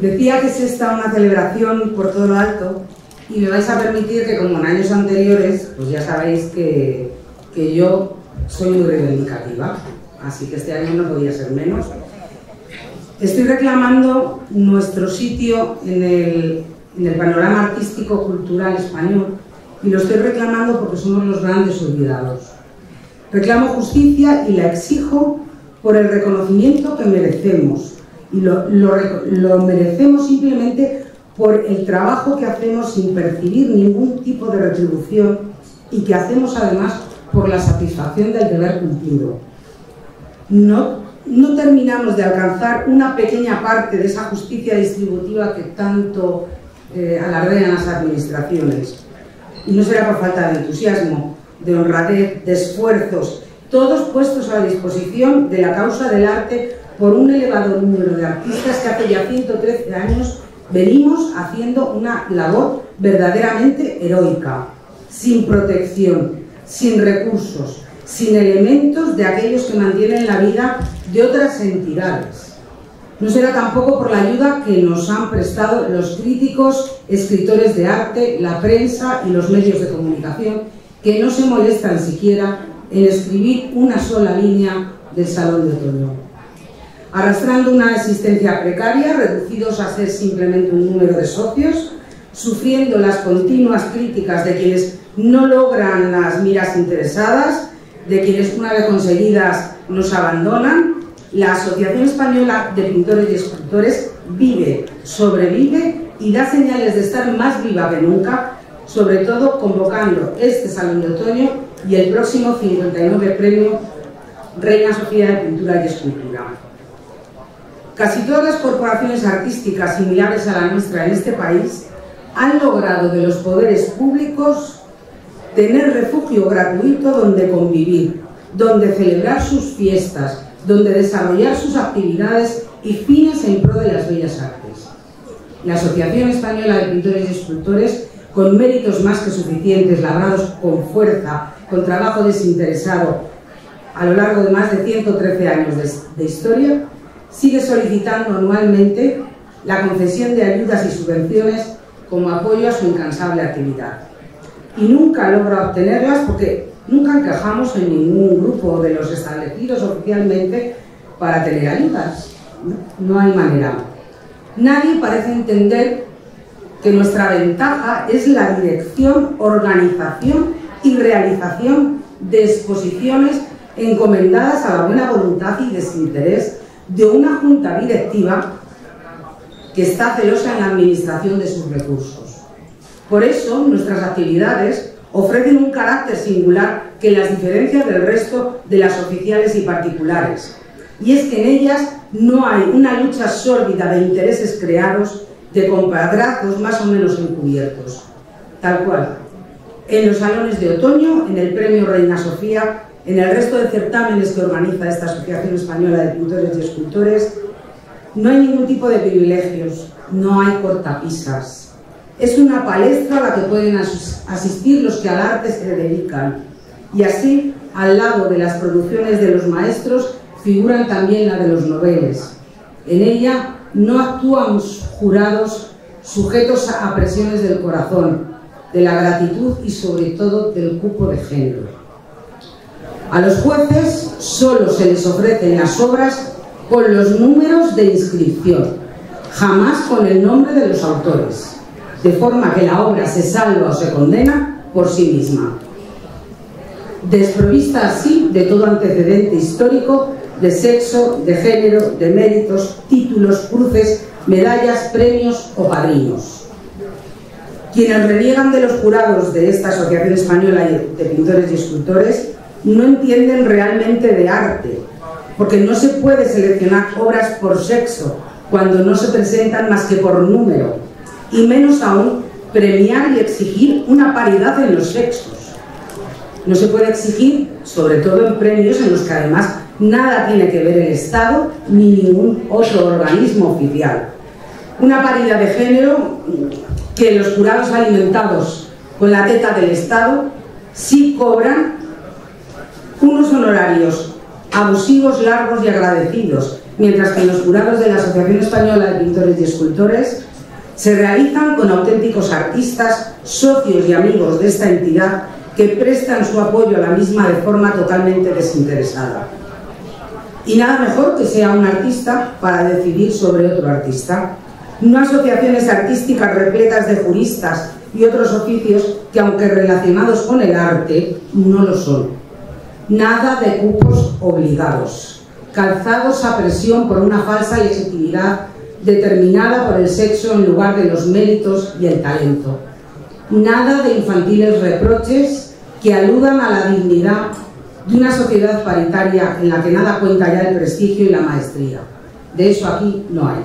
Decía que es esta una celebración por todo lo alto y me vais a permitir que como en años anteriores, pues ya sabéis que, que yo soy muy reivindicativa, así que este año no podía ser menos. Estoy reclamando nuestro sitio en el, en el panorama artístico cultural español y lo estoy reclamando porque somos los grandes olvidados. Reclamo justicia y la exijo por el reconocimiento que merecemos y lo, lo, merecemos simplemente por el trabajo que hacemos sin percibir ningún tipo de retribución y que hacemos además por la satisfacción del deber cumplido. No, no terminamos de alcanzar una pequeña parte de esa justicia distributiva que tanto eh, alardean las administraciones. Y no será por falta de entusiasmo, de honradez, de esfuerzos, todos puestos a disposición de la causa del arte por un elevado número de artistas que hace ya 113 años venimos haciendo una labor verdaderamente heroica, sin protección, sin recursos, sin elementos de aquellos que mantienen la vida de otras entidades. No será tampoco por la ayuda que nos han prestado los críticos, escritores de arte, la prensa y los medios de comunicación, que no se molestan siquiera en escribir una sola línea del Salón de Otoño arrastrando una existencia precaria, reducidos a ser simplemente un número de socios, sufriendo las continuas críticas de quienes no logran las miras interesadas, de quienes una vez conseguidas nos abandonan, la Asociación Española de Pintores y Escultores vive, sobrevive y da señales de estar más viva que nunca, sobre todo convocando este Salón de Otoño y el próximo 59 Premio Reina Sofía de Pintura y Escultura. Casi todas las corporaciones artísticas similares a la nuestra en este país han logrado de los poderes públicos tener refugio gratuito donde convivir, donde celebrar sus fiestas, donde desarrollar sus actividades y fines en pro de las bellas artes. La Asociación Española de Pintores y Escultores, con méritos más que suficientes, labrados con fuerza, con trabajo desinteresado, a lo largo de más de 113 años de, de historia, sigue solicitando anualmente la concesión de ayudas y subvenciones como apoyo a su incansable actividad. Y nunca logra obtenerlas porque nunca encajamos en ningún grupo de los establecidos oficialmente para tener ayudas. No hay manera. Nadie parece entender que nuestra ventaja es la dirección, organización y realización de exposiciones encomendadas a la buena voluntad y desinterés de una junta directiva que está celosa en la administración de sus recursos. Por eso, nuestras actividades ofrecen un carácter singular que las diferencia del resto de las oficiales y particulares. Y es que en ellas no hay una lucha sórdida de intereses creados, de compadrazgos más o menos encubiertos. Tal cual. En los salones de otoño, en el Premio Reina Sofía, en el resto de certámenes que organiza esta Asociación Española de Pintores y Escultores, no hay ningún tipo de privilegios, no hay cortapisas. Es una palestra a la que pueden asistir los que al arte se dedican. Y así, al lado de las producciones de los maestros, figuran también la de los noveles. En ella no actúan jurados sujetos a presiones del corazón, de la gratitud y sobre todo del cupo de género. A los jueces solo se les ofrecen las obras con los números de inscripción, jamás con el nombre de los autores, de forma que la obra se salva o se condena por sí misma. Desprovista así de todo antecedente histórico de sexo, de género, de méritos, títulos, cruces, medallas, premios o padrinos. Quienes reniegan de los jurados de esta Asociación Española de Pintores y Escultores no entienden realmente de arte, porque no se puede seleccionar obras por sexo cuando no se presentan más que por número, y menos aún premiar y exigir una paridad en los sexos. No se puede exigir, sobre todo en premios en los que además nada tiene que ver el Estado ni ningún otro organismo oficial. Una paridad de género que los jurados alimentados con la teta del Estado sí cobran unos honorarios abusivos, largos y agradecidos, mientras que los jurados de la Asociación Española de Pintores y Escultores se realizan con auténticos artistas, socios y amigos de esta entidad que prestan su apoyo a la misma de forma totalmente desinteresada. Y nada mejor que sea un artista para decidir sobre otro artista. No asociaciones artísticas repletas de juristas y otros oficios que, aunque relacionados con el arte, no lo son. Nada de cupos obligados, calzados a presión por una falsa legitimidad determinada por el sexo en lugar de los méritos y el talento. Nada de infantiles reproches que aludan a la dignidad de una sociedad paritaria en la que nada cuenta ya el prestigio y la maestría. De eso aquí no hay.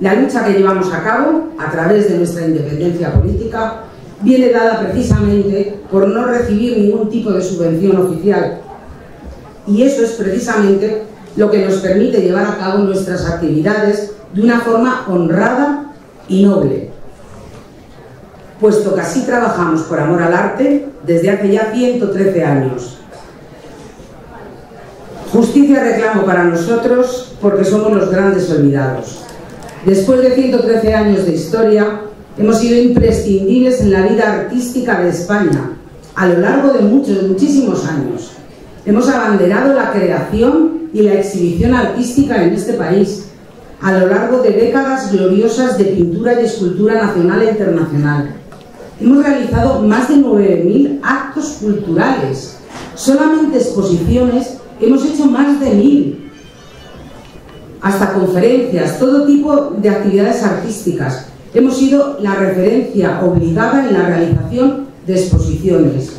La lucha que llevamos a cabo, a través de nuestra independencia política, viene dada precisamente por no recibir ningún tipo de subvención oficial. Y eso es precisamente lo que nos permite llevar a cabo nuestras actividades de una forma honrada y noble, puesto que así trabajamos por amor al arte desde hace ya 113 años. Justicia reclamo para nosotros porque somos los grandes olvidados. Después de 113 años de historia, hemos sido imprescindibles en la vida artística de España, a lo largo de muchos, muchísimos años. Hemos abanderado la creación y la exhibición artística en este país, a lo largo de décadas gloriosas de pintura y escultura nacional e internacional. Hemos realizado más de 9.000 actos culturales, solamente exposiciones, hemos hecho más de 1.000, hasta conferencias, todo tipo de actividades artísticas. Hemos sido la referencia obligada en la realización de exposiciones.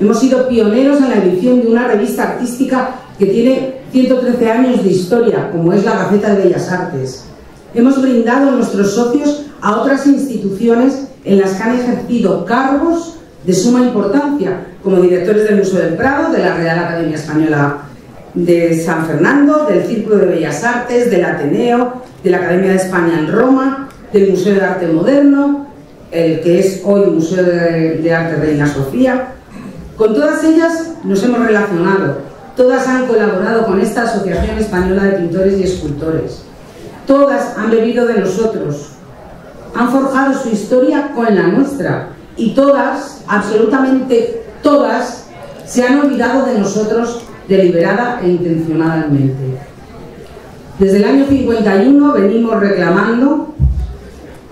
Hemos sido pioneros en la edición de una revista artística que tiene 113 años de historia, como es la Gaceta de Bellas Artes. Hemos brindado nuestros socios a otras instituciones en las que han ejercido cargos de suma importancia, como directores del Museo del Prado, de la Real Academia Española de San Fernando, del Círculo de Bellas Artes, del Ateneo, de la Academia de España en Roma, del Museo de Arte Moderno, el que es hoy Museo de, de Arte Reina Sofía. Con todas ellas nos hemos relacionado, Todas han colaborado con esta Asociación Española de Pintores y Escultores. Todas han bebido de nosotros. Han forjado su historia con la nuestra. Y todas, absolutamente todas, se han olvidado de nosotros deliberada e intencionadamente. Desde el año 51 venimos reclamando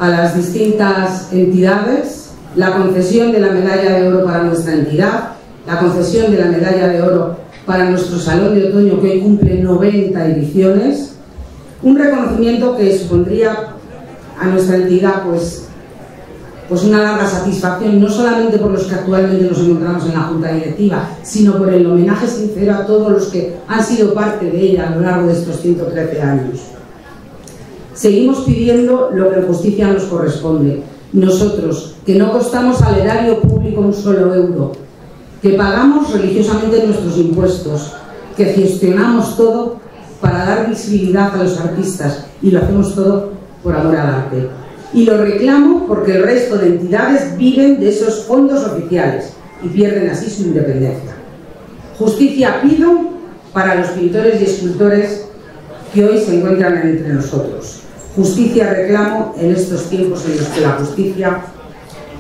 a las distintas entidades la concesión de la medalla de oro para nuestra entidad, la concesión de la medalla de oro para nuestro Salón de Otoño que hoy cumple 90 ediciones, un reconocimiento que supondría a nuestra entidad pues, pues una larga satisfacción, no solamente por los que actualmente nos encontramos en la Junta Directiva, sino por el homenaje sincero a todos los que han sido parte de ella a lo largo de estos 113 años. Seguimos pidiendo lo que en justicia nos corresponde. Nosotros, que no costamos al erario público un solo euro, que pagamos religiosamente nuestros impuestos, que gestionamos todo para dar visibilidad a los artistas y lo hacemos todo por amor al arte. Y lo reclamo porque el resto de entidades viven de esos fondos oficiales y pierden así su independencia. Justicia pido para los pintores y escultores que hoy se encuentran entre nosotros. Justicia reclamo en estos tiempos en los que la justicia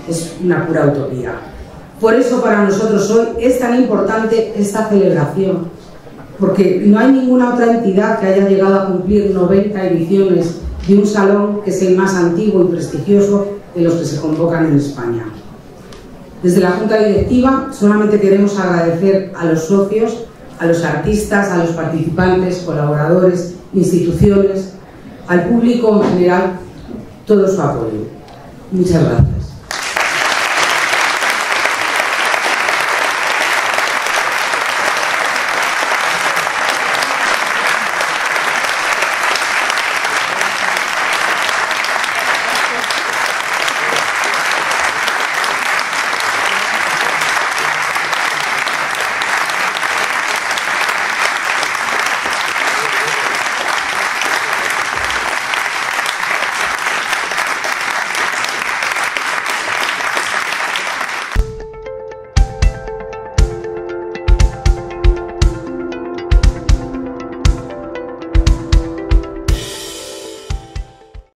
es una pura utopía. Por eso para nosotros hoy es tan importante esta celebración, porque no hay ninguna otra entidad que haya llegado a cumplir 90 ediciones de un salón que es el más antiguo y prestigioso de los que se convocan en España. Desde la Junta Directiva solamente queremos agradecer a los socios, a los artistas, a los participantes, colaboradores, instituciones, al público en general, todo su apoyo. Muchas gracias.